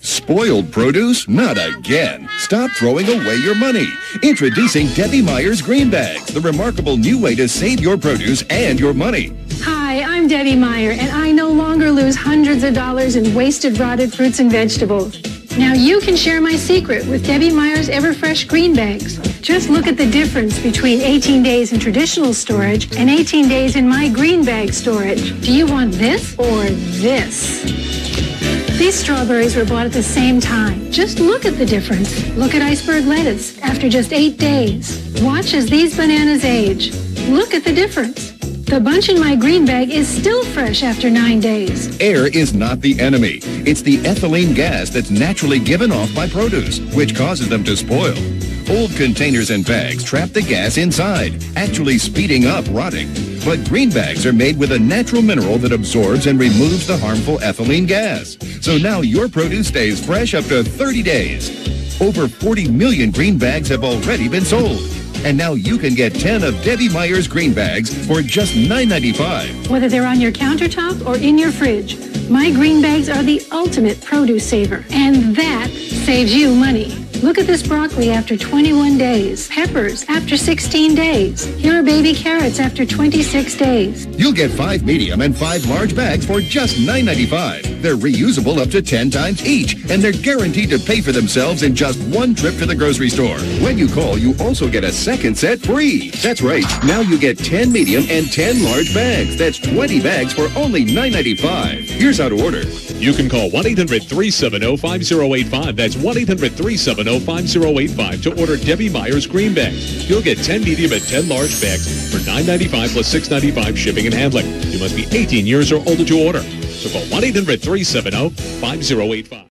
Spoiled produce? Not again. Stop throwing away your money. Introducing Debbie Meyer's Green Bags, the remarkable new way to save your produce and your money. Hi, I'm Debbie Meyer, and I no longer lose hundreds of dollars in wasted rotted fruits and vegetables. Now you can share my secret with Debbie Meyer's Everfresh Green Bags. Just look at the difference between 18 days in traditional storage and 18 days in my green bag storage. Do you want this or this? These strawberries were bought at the same time. Just look at the difference. Look at iceberg lettuce after just eight days. Watch as these bananas age. Look at the difference. The bunch in my green bag is still fresh after nine days. Air is not the enemy. It's the ethylene gas that's naturally given off by produce, which causes them to spoil. Old containers and bags trap the gas inside, actually speeding up rotting. But green bags are made with a natural mineral that absorbs and removes the harmful ethylene gas. So now your produce stays fresh up to 30 days. Over 40 million green bags have already been sold. And now you can get 10 of Debbie Meyer's green bags for just $9.95. Whether they're on your countertop or in your fridge, my green bags are the ultimate produce saver. And that saves you money. Look at this broccoli after 21 days. Peppers after 16 days. Here are baby carrots after 26 days. You'll get five medium and five large bags for just $9.95. They're reusable up to 10 times each, and they're guaranteed to pay for themselves in just one trip to the grocery store. When you call, you also get a second set free. That's right. Now you get 10 medium and 10 large bags. That's 20 bags for only $9.95. Here's how to order. You can call 1-800-370-5085. That's 1-800-370-5085 to order Debbie Meyer's green bags. You'll get 10 medium and 10 large bags for $9.95 plus $6.95 shipping and handling. You must be 18 years or older to order. So call 1-800-370-5085.